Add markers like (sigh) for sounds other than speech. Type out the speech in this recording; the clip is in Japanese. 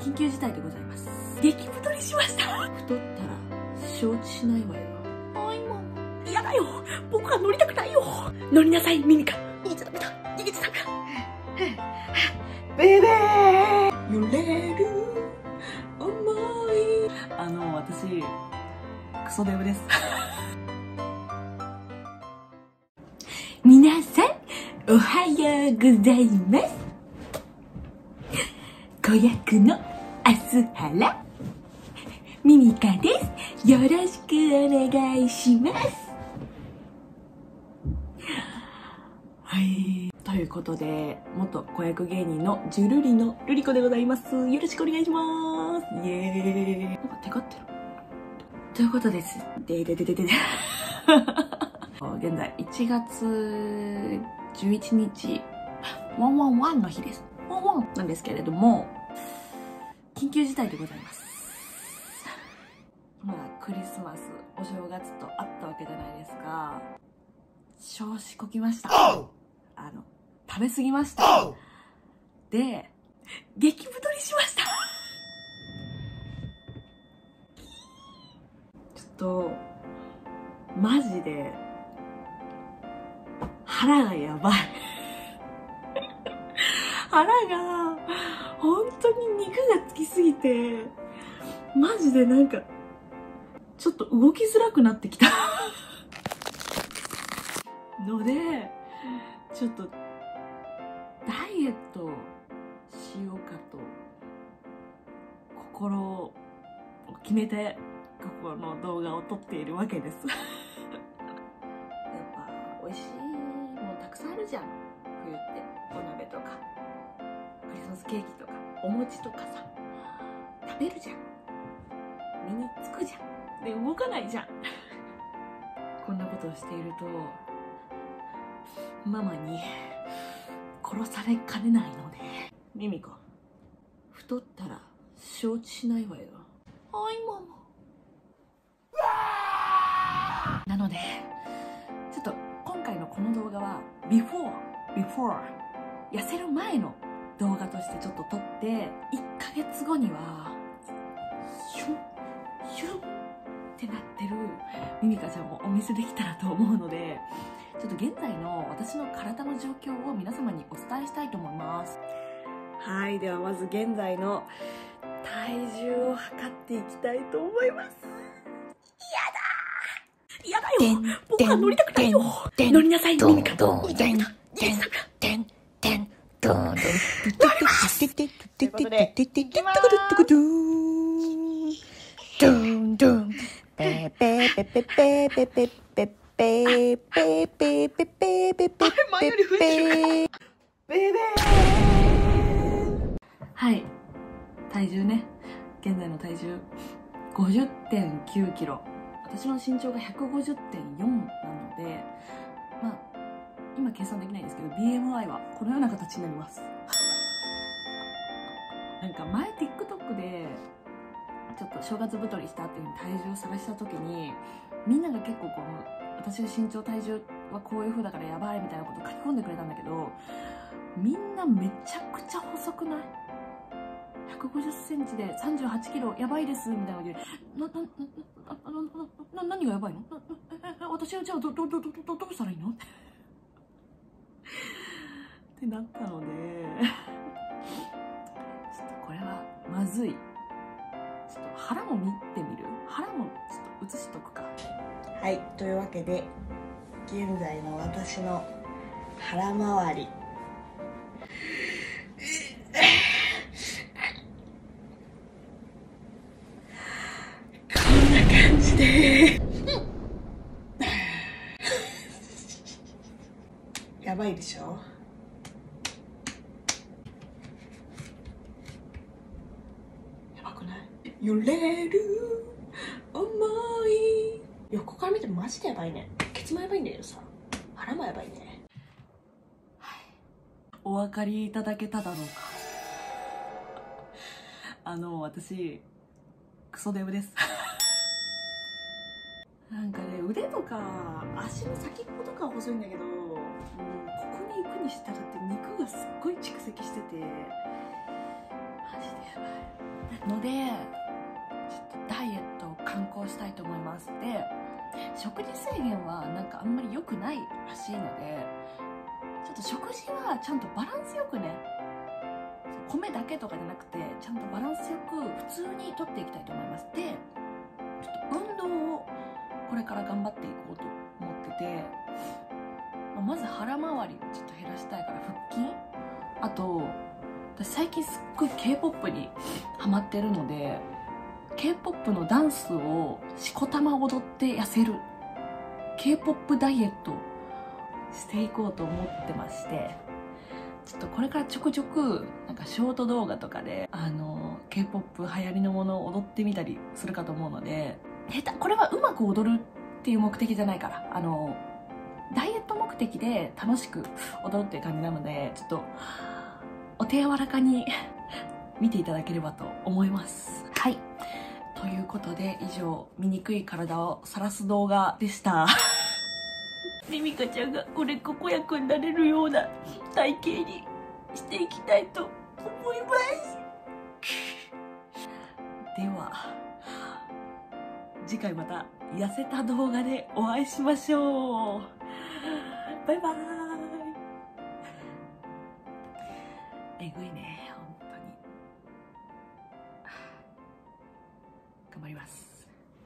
緊急事態でございます。激太りしました。太ったら承知しないわよ。あいも嫌だよ。僕は乗りたくないよ。乗りなさいミミカ。逃げちゃダメだ。逃げちゃダメだベイベー。揺れる。思い。あの私クソデブです。(laughs) 皆さんおはようございます。子役のアスハラミミカです。よろしくお願いします。はい。ということで元子役芸人のジュルリのルリコでございます。よろしくお願いします。イエーイ。なんかテカってる。ということです。でででででで。現在1月11日。ワンワンワンの日です。ワンワンなんですけれども。緊急事態でございます。まあクリスマスお正月とあったわけじゃないですか少子こきました。あの食べ過ぎました。で激太りしました。ちょっとマジで腹がやばい腹が本当に肉がつきすぎてマジでなんかちょっと動きづらくなってきた。のでちょっとダイエットしようかと心を決めてここの動画を撮っているわけです。(laughs) やっぱ美味しいものたくさんあるじゃん。冬ってお鍋とかクリスマスケーキとかお餅とかさ食べるじゃん。身につくじゃん。で動かないじゃん。(laughs) こんなことをしているとママに殺されかねないのでミミコ。太ったら承知しないわよ。はいママ。なのでちょっと今回のこの動画は before before 痩せる前の動画としてちょっと撮って1ヶ月後にはシュンシュンってなってるミミカちゃんをお見せできたらと思うのでちょっと現在の私の体の状況を皆様にお伝えしたいと思います。はいではまず現在の体重を測っていきたいと思います。やだやだよ。僕は乗りたくないよ。乗りなさいミミカドン逃げちゃダメだ逃げちゃダメだてんてんドンドンということでいきますドンドンペペペペペペペペペペペペペペペペ前より増えてるベベーはい体重ね現在の体重50.9キロ私の身長が150.4なのでまあ今計算できないんですけど BMI はこのような形になります。なんか前 TikTok でちょっと正月太りしたっていう体重を探した時にみんなが結構この私の身長体重はこういう風だからやばいみたいなこと書き込んでくれたんだけどみんなめちゃくちゃ細くない？150センチで38キロやばいですみたいなこと言う。な、な、な、な、何がやばいの？私はじゃあど、ど、ど、ど、ど、どうしたらいいの？ってなったので、(laughs) ちょっとこれはまずい。ちょっと腹も見てみる？腹もちょっと映しとくか。はい、というわけで、現在の私の腹回り。こんな感じで (laughs) やばいでしょやばくない揺れる。思い。横から見てマジでやばいね。ケツもやばいんだけどさ。腹もやばいね。お分かりいただけただろうか。あの私クソデブです。(laughs) なんかね腕とか足の先っぽとかは細いんだけど、うん、ここに行くにしたらって肉がすっごい蓄積しててマジでやばい。のでちょっとダイエットを観光したいと思います。で食事制限はなんかあんまり良くないらしいのでちょっと食事はちゃんとバランスよくね米だけとかじゃなくてちゃんとバランスよく普通にとっていきたいと思います。でちょっと運動をこれから頑張っていこうと思っててままず腹回りをちょっと減らしたいから腹筋。あと私最近すっごい k p o p にハマってるので k p o p のダンスをしこたま踊って痩せる k p o p ダイエットしていこうと思ってましてちょっとこれからちょくちょくなんかショート動画とかであの k p o p 流行りのものを踊ってみたりするかと思うので下手これはうまく踊るっていう目的じゃないからあのダイエット目的で楽しく踊るっていう感じなのでちょっと手柔らかに見ていただければと思います。はい。ということで以上醜い体を晒す動画でした。(laughs) ミミカちゃんが売れっ子子役になれるような体型にしていきたいと思います。では次回また痩せた動画でお会いしましょう。バイバーイえぐいね本当に。(sighs) 頑張ります。